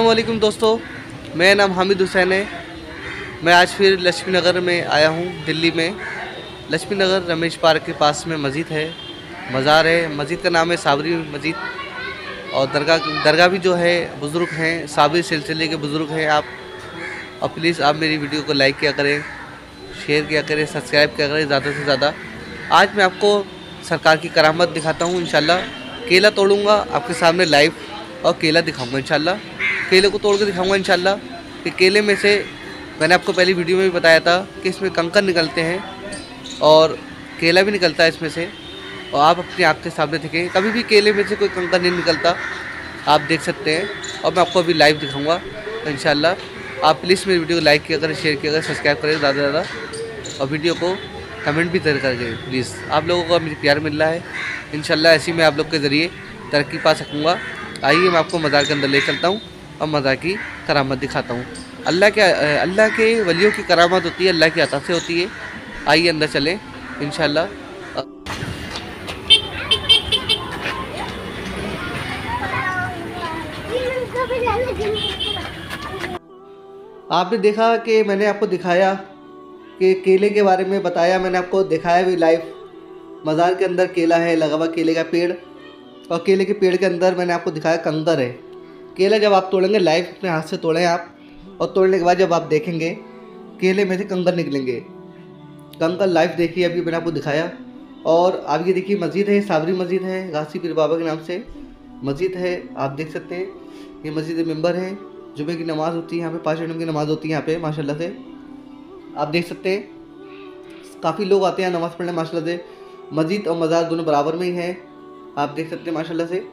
वालेकुम दोस्तों, मेरा नाम हामिद हुसैन है। मैं आज फिर लक्ष्मी नगर में आया हूँ, दिल्ली में। लक्ष्मी नगर रमेश पार्क के पास में मस्जिद है, मज़ार है। मस्जिद का नाम है साबरी मस्जिद। और दरगाह दरगाह भी जो है, बुज़ुर्ग हैं, साबरी सिलसिले के बुज़ुर्ग हैं आप। और प्लीज़ आप मेरी वीडियो को लाइक किया करें शेयर किया करें सब्सक्राइब किया करें ज़्यादा से ज़्यादा। आज मैं आपको सरकार की करामत दिखाता हूँ इन केला तोड़ूँगा आपके सामने लाइव और केला दिखाऊँगा, इंशाल्लाह। केले को तोड़ के दिखाऊँगा इंशाल्लाह कि केले में से मैंने आपको पहली वीडियो में भी बताया था कि इसमें कंकर निकलते हैं और केला भी निकलता है इसमें से और आप अपनी आँख के सामने देखेंगे कभी भी केले में से कोई कंकर नहीं निकलता। आप देख सकते हैं और मैं आपको अभी लाइव दिखाऊँगा तो इन आप प्लीज़ मेरी वीडियो को लाइक किया करें शेयर किया करें सब्सक्राइब करें ज़्यादा से ज़्यादा और वीडियो को कमेंट भी ज़रूर करें प्लीज़ आप लोगों को मुझे प्यार मिल रहा है। इन ऐसी मैं आप लोग के ज़रिए तरक्की पा सकूँगा। आइए मैं आपको मज़ार के अंदर ले चलता हूँ। और मज़ार की करामत दिखाता हूँ। अल्लाह के अल्लाह के वलियों की करामत होती है, अल्लाह की अता से होती है। आइए अंदर चलें इन आपने देखा कि मैंने आपको दिखाया कि केले के बारे में बताया, मैंने आपको दिखाया भी लाइव मज़ार के अंदर केला है, लगा हुआ केले का पेड़, और केले के पेड़ के अंदर मैंने आपको दिखाया कंकर है। केला जब आप तोड़ेंगे लाइव अपने हाथ से तोड़ें आप, और तोड़ने के बाद जब आप देखेंगे, केले में से कंकर निकलेंगे। कंकर लाइव देखिए, अभी मैंने आपको दिखाया। और आप ये देखिए, मस्जिद है साबरी मस्जिद है गासी पीर बाबा के नाम से मस्जिद है, आप देख सकते हैं। ये मस्जिद मेंबर है, जुमे की नमाज़ होती है, यहाँ पे पाँच मिनट की नमाज़ होती है यहाँ पे, माशाल्लाह से। आप देख सकते हैं, काफ़ी लोग आते हैं नमाज़ पढ़ने, माशाल्लाह से। मस्जिद और मज़ार दोनों बराबर में ही है, आप देख सकते हैं, माशाल्लाह से।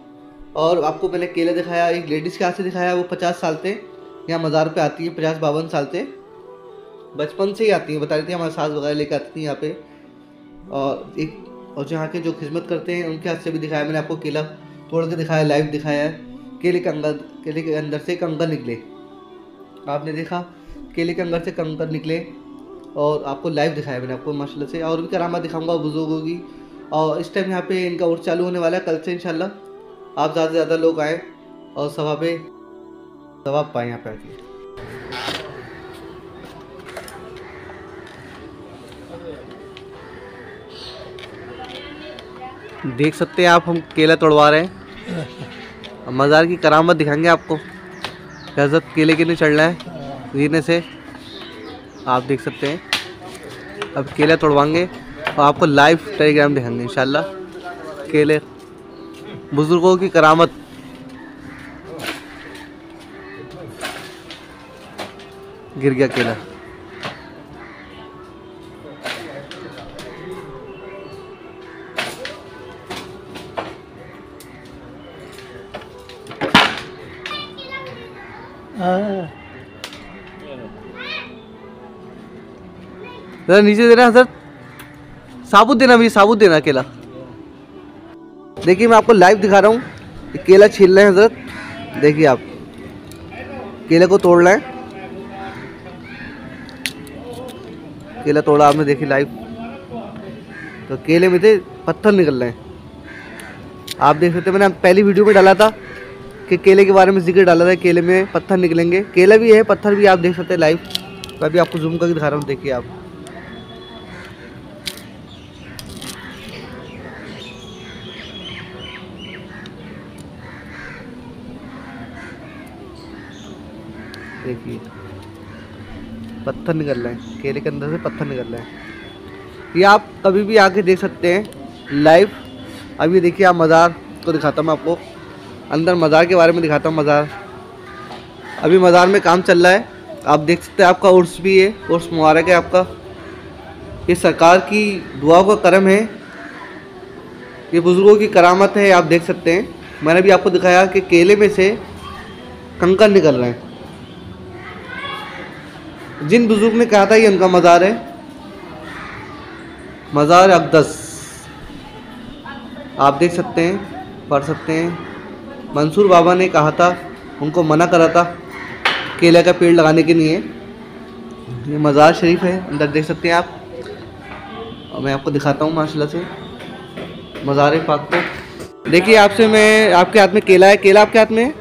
और आपको मैंने केला दिखाया, एक लेडीज़ के हाथ से दिखाया, वो पचास साल से, यहाँ मज़ार पे आती है, पचास बावन साल से। बचपन से ही आती हैं, बता रही थी, हमारे सास वगैरह लेकर आती थी यहाँ पे। और एक, और जहाँ के जो खिदमत करते हैं, उनके हाथ से भी दिखाया, मैंने आपको केला तोड़ के दिखाया लाइव दिखाया है। केले के अंदर, केले के अंदर से कंकर निकले। आपने देखा, केले के अंदर से कंकर निकले, और आपको लाइव दिखाया मैंने आपको, माशाल्लाह से। और भी करामा दिखाऊँगा बुज़ुर्गों की। और इस टाइम यहाँ पे इनका उर्स चालू होने वाला है, कल से इंशाल्लाह। आप ज़्यादा से ज़्यादा लोग आए और सभा पे सवाब पाए यहाँ पे आके। देख सकते हैं आप, हम केला तोड़वा रहे हैं। मज़ार की करामत दिखाएँगे आपको। हज़रत केले के लिए चढ़ना है, गिरने से। आप देख सकते हैं। अब केला तोड़वाएँगे और आपको लाइव टेलीग्राम दिखाएँगे, इंशाल्लाह। केले बुज़ुर्गों की करामत। गिर गया केला। नीचे देना हैं सर। साबुत देना मुझे साबुत देना केला। देखिए, मैं आपको लाइव दिखा रहा हूँ। केला छील रहे हैं हज़रत। देखिए आप, केले को तोड़ रहे हैं। केला तोड़ा आपने देखी लाइव तो केले में थे पत्थर निकल रहे हैं। आप देख सकते मैंने पहली वीडियो में डाला था कि केले के बारे में ज़िक्र डाला था, केले में पत्थर निकलेंगे। केला भी है, पत्थर भी आप देख सकते हैं लाइव मैं भी आपको जूम करके दिखा रहा हूँ, देखिए आप। देखिए। पत्थर निकल रहे हैं, केले के अंदर से पत्थर निकल रहे हैं। ये आप कभी भी आके देख सकते हैं लाइव अब ये देखिए आप मज़ार को दिखाता हूँ मैं आपको। अंदर मज़ार के बारे में दिखाता हूँ, मज़ार। अभी मज़ार में काम चल रहा है। आप देख सकते हैं आपका उर्स भी है, उर्स मुबारक है आपका। ये सरकार की दुआओं का करम है। ये बुज़ुर्गों की करामत है, आप देख सकते हैं। मैंने भी आपको दिखाया कि केले में से कंकर निकल रहे हैं। जिन बुज़ुर्ग ने कहा था ये उनका मज़ार है। मज़ार अकदस। आप देख सकते हैं पढ़ सकते हैं। मंसूर बाबा ने कहा था उनको मना करा था केले का पेड़ लगाने के लिए। ये मज़ार शरीफ है अंदर देख सकते हैं आप। और मैं आपको दिखाता हूँ माशाल्लाह से। मज़ार पाक को देखिए आपसे मैं आपके हाथ में केला है। केला आपके हाथ में है?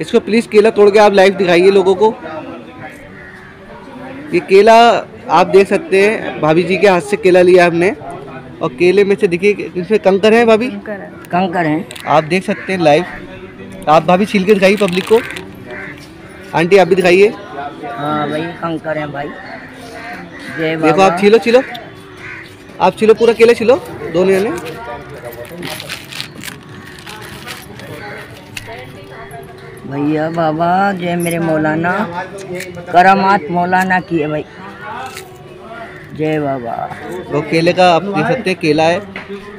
इसको प्लीज़ केला तोड़ के आप लाइव दिखाइए लोगों को। ये केला आप देख सकते हैं भाभी जी के हाथ से केला लिया हमने। और केले में से देखिए इसमें कंकर है भाभी? कंकर हैं। आप देख सकते हैं लाइव आप भाभी छील के दिखाइए पब्लिक को। आंटी आप भी दिखाइए। हाँ भाई कंकर है भाई। देखो आप छीलो छीलो। आप छीलो पूरा केला छीलो दोनों जने। भैया बाबा जय मेरे मौलाना। करामात मौलाना की है भाई। जय बाबा। और केले का आप देख सकते हैं केला है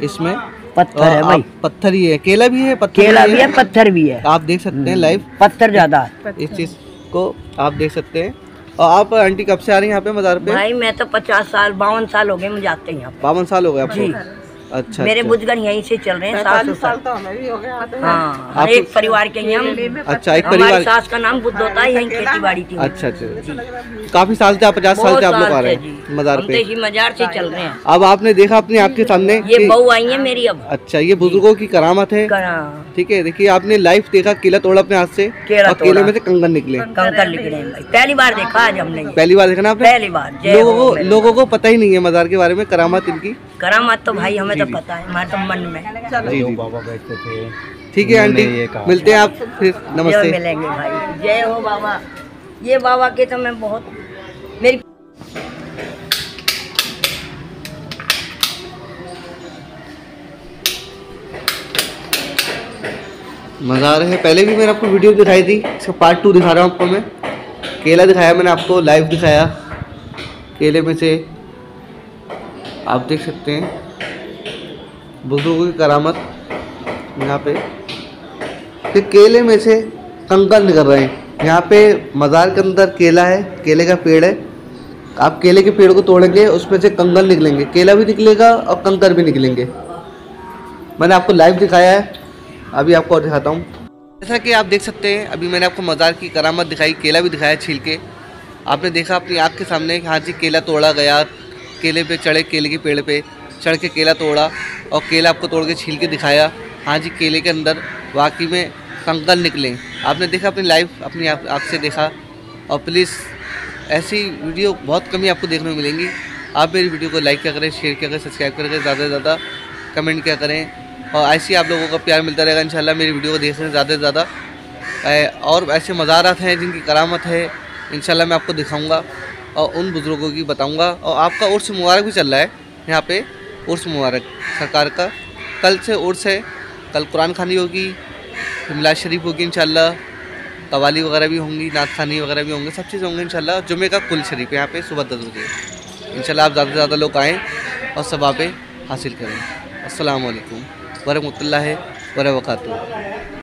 इसमें। पत्थर है भाई। पत्थर ही है। केला भी है पत्थर केला भी है। पत्थर भी है। आप देख सकते हैं लाइव पत्थर ज़्यादा इस चीज़ को आप देख सकते हैं। और आप आंटी कब से आ रही हैं यहाँ पे मज़ार पे? भाई मैं तो पचास साल बावन साल हो गए मुझे आते हैं यहाँ बावन साल हो गए आपको? अच्छा मेरे अच्छा। बुज़ुर्ग यहीं से चल रहे हैं सास साल। तो हमें भी हो गया हाँ। हर एक परिवार के ही हम अच्छा एक परिवार सास का नाम बुद्ध होता है यहीं खेती बाड़ी थी अच्छा अच्छा काफ़ी साल से आप पचास साल से आप लोग आ रहे हैं मज़ार तो पे। मजार से चल रहे हैं। अब आपने देखा अपने आपके सामने ये बहू आई है मेरी अब। अच्छा ये बुज़ुर्गों की करामत है। ठीक है देखिए आपने लाइफ देखा केला तोड़ा अपने हाथ से। और केले में से कंगन निकले। कंगन हैं भाई। पहली बार देखा आज हमने पहली बार देखा ना आपने? पहली बार लोगों को। लोगों को पता ही नहीं है मज़ार के बारे में करामत इनकी। करामत तो भाई हमें तो पता है हमारे तो मन में। जी जी। ठीक है आंटी मिलते हैं आप फिर। नमस्ते। मिलेंगे भाई। जय हो बाबा। ये बाबा के तो मैं बहुत मेरी मज़ा आ रहा है। पहले भी मैंने आपको वीडियो दिखाई थी। इसका पार्ट टू दिखा रहा हूँ आपको मैं। केला दिखाया मैंने आपको लाइव दिखाया। केले में से आप देख सकते हैं। बुज़ुर्गों की करामत यहाँ पे। फिर केले में से कंकर निकल रहे हैं। यहाँ पे मज़ार के अंदर केला है, केले का पेड़ है। आप केले के पेड़ को तोड़ेंगे, उसमें से कंकर निकलेंगे। केला भी निकलेगा और कंकर भी निकलेंगे। मैंने आपको लाइव दिखाया है, अभी आपको और दिखाता हूँ। जैसा कि आप देख सकते हैं, अभी मैंने आपको मज़ार की करामत दिखाई, केला भी दिखाया छील के। आपने देखा अपनी आँख के सामने हाँ जी, केला तोड़ा गया, केले पे चढ़े, केले के पेड़ पे। चढ़ के केला तोड़ा और केला आपको तोड़ के छील के दिखाया। हाँ जी, केले के अंदर वाकई में कंकल निकले। आपने देखा अपनी लाइफ अपनी आँख आँख से देखा। और प्लीज़ ऐसी वीडियो बहुत कम आपको देखने को मिलेंगी। आप मेरी वीडियो को लाइक क्या करें शेयर क्या करें सब्सक्राइब करें, ज़्यादा से ज़्यादा कमेंट क्या करें। और ऐसे ही आप लोगों का प्यार मिलता रहेगा, इंशाल्लाह मेरी वीडियो को देखने ज़्यादा से ज़्यादा। और ऐसे मज़ारात हैं जिनकी करामत है, इंशाल्लाह मैं आपको दिखाऊँगा और उन बुज़ुर्गों की बताऊँगा। और आपका उर्स मुबारक भी चल रहा है यहाँ पे। उर्स मुबारक। सरकार का कल से उर्स है। कल कुरान खानी होगी मिलाज शरीफ होगी इंशाल्लाह। कवाली वगैरह भी होंगी, नात खानी वगैरह भी होंगे, सब चीज़ होंगे इंशाल्लाह। जुमे का कुल शरीफ यहाँ पे सुबह दस बजे। इंशाल्लाह आप ज़्यादा से ज़्यादा लोग आएँ और सवाबे हासिल करें। अस्सलाम वालेकुम वरहमतुल्लाहि वबरकातुहू